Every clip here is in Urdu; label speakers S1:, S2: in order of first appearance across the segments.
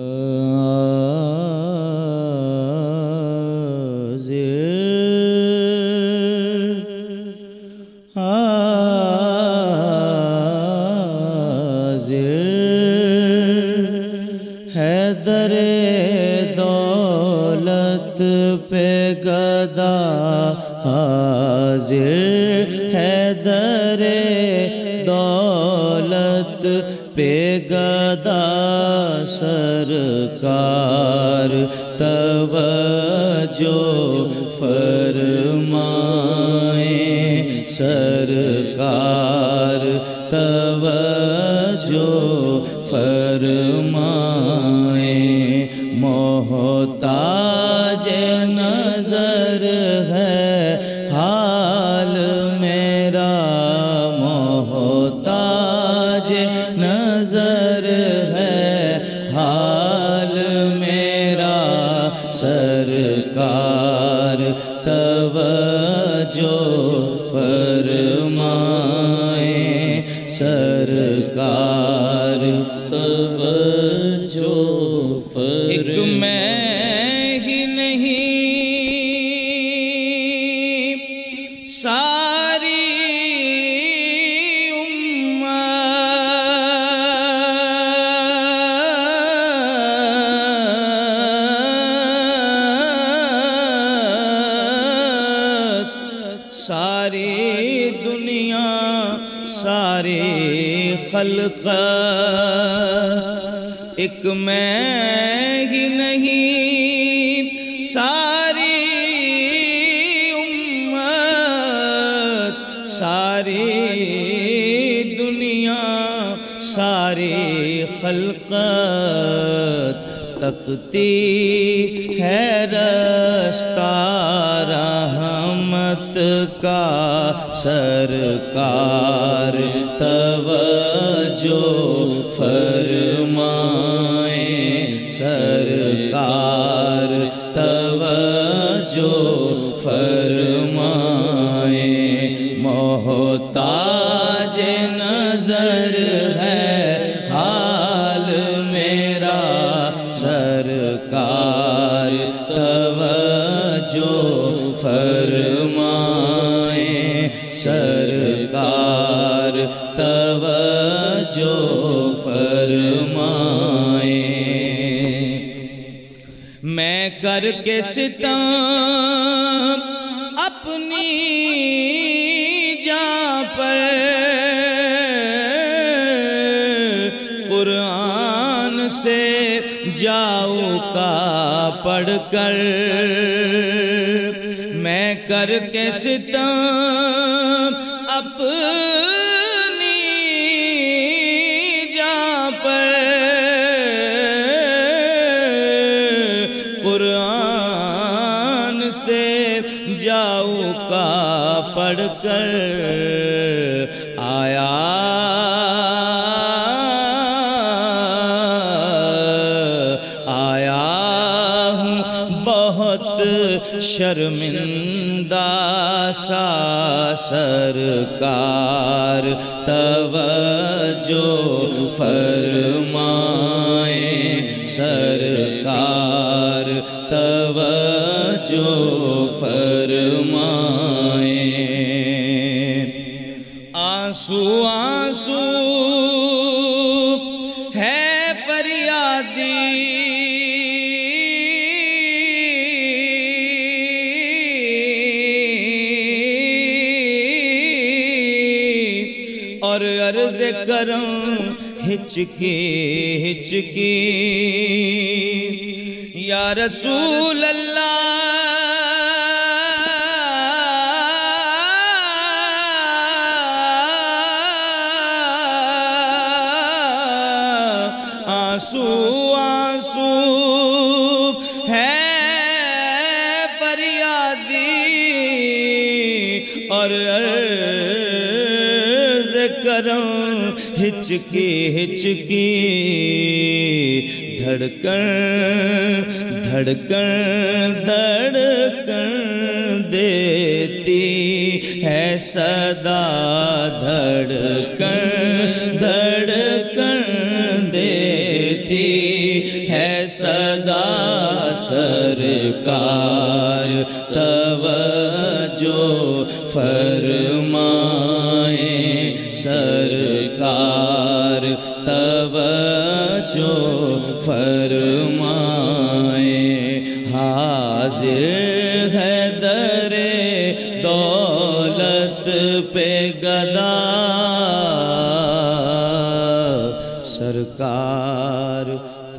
S1: حیدر دولت پہ گدا سرکار توجہ فرمائیں سرکار توجہ فرمائیں محتاج نظر سرکار توجہ فرمائیں سرکار توجہ ایک میں ہی نہیں ساری دنیا، ساری خلق۔ ایک میں ہی نہیں، ساری امت، ساری دنیا، ساری خلقت تکتی ہے رستہ رحمت کا سرکار توجہ فرمائیں سرکار توجہ فرمائیں محتاج نظر ہے حال میرا سرکار توجہ فرمائیں میں کر کے ستم اپنی جاں پر قرآن سے جاؤ کا پڑھ کر۔ میں کر کے ستم اپنی کا پڑھ کر آیا۔ آیا ہوں بہت شرمندہ سا سرکار۔ توجہ فرمائیں سرکار۔ توجہ فرمائیں آنسو آنسو ہے فریادی۔ اور عرض کرم ہچکی ہچکی۔ یا رسول اللہ آنسو آنسو ہے فریادی اور عرض کرم ہچکی ہچکی دھڑکن دھڑکن دھڑکن دیتی ہے صدا دھڑکن۔ دھڑکن دیتی ہے صدا سرکار، توجہ فرمائیں سرکار، توجہ فرمائیں حاضر ہے در دولت پہ گدا، سرکار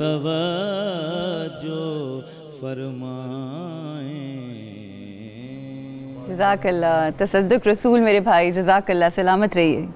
S1: توجہ فرمائیں۔
S2: جزاک اللہ تصدق رسول میرے بھائی جزاک اللہ سلامت رہیے۔